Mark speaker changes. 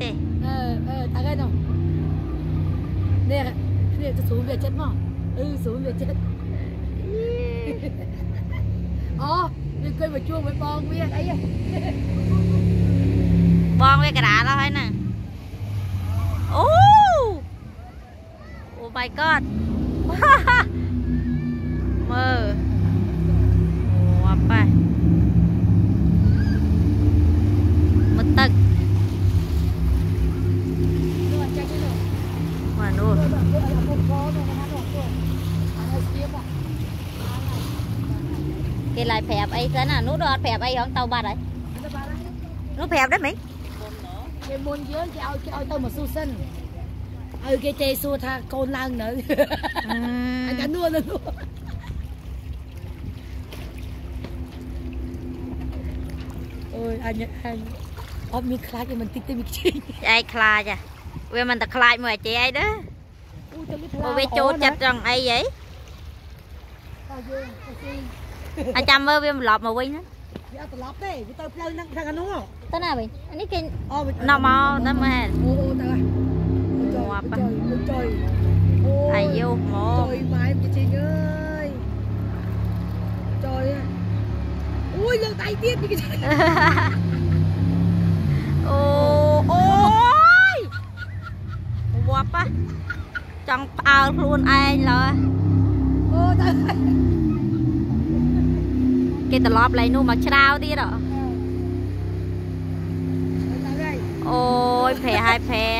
Speaker 1: tê ờ ờ ta cái nào. Nè nè cho xuống về chết mỏ, ừ xuống về chết ờ đi cây mà chua mới bon với
Speaker 2: ấy. Bon với cái đá đó hay nè. Oh oh my god.
Speaker 1: Mơ ไป
Speaker 2: គេឡាយប្រាប់អីសិនអានោះដល់អត់ប្រាប់អីហងទៅបាត់ហើយ
Speaker 1: ទៅបានហើយ
Speaker 2: នោះប្រាប់ដែរមិញ
Speaker 1: គេមុនយើងគេឲ្យគេឲ្យទៅមកស៊ូសិនឲ្យគេទេសួរថាកូនឡើងនៅអញថានោះនោះអូយអញអញអត់មានខ្លាចទេមិនតិចទេមានខ្ជិល
Speaker 2: ឯងខ្លាចហ่ะវាមិនតែខ្លាចមួយអាចេអីទេ
Speaker 1: អូទៅមានខ្លា
Speaker 2: ព្រោះវាចូលចិត្តចង់អីហី
Speaker 1: តែយើងទៅស៊ី
Speaker 2: អញចាំមើលវាត្រឡប់មកវិញណា
Speaker 1: វាអត់ត្រឡប់ទេវាទៅផ្លូវហ្នឹងខាងនោះ
Speaker 2: ទៅណាវិញអានេះគេ
Speaker 1: អូ
Speaker 2: នាំមកទៅមើល
Speaker 1: អូអូទៅហើយចុយចុយអូ
Speaker 2: អាយុហ្ម
Speaker 1: ចុ
Speaker 2: ង
Speaker 1: យម៉ែជីជីងអើយចុយអូយលើកដៃទៀតនេះគេ
Speaker 2: អូអូយវ៉ាប់ហ่ะ ចង់ផ្អើលខ្លួនឯងឡើយ
Speaker 1: អូទៅ
Speaker 2: គេត្រឡប់ឡើងនោះមកច្រាវទៀតហ៎
Speaker 1: ទៅហើយ
Speaker 2: អូយប្រែហើយប្រែ